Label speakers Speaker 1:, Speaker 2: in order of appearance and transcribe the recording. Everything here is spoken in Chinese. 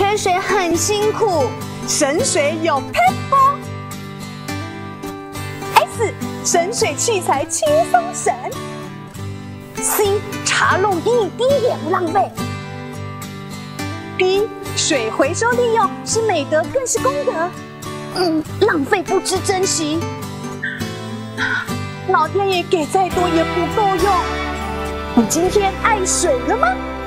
Speaker 1: 缺水很辛苦
Speaker 2: 省水有 paper s 省水器材轻松省 c 茶漏一滴也不浪费。d 水回收利用是美德更是功德。
Speaker 1: 嗯浪费不知珍惜。
Speaker 2: 老天爷给再多也不够用。你今天爱水了吗？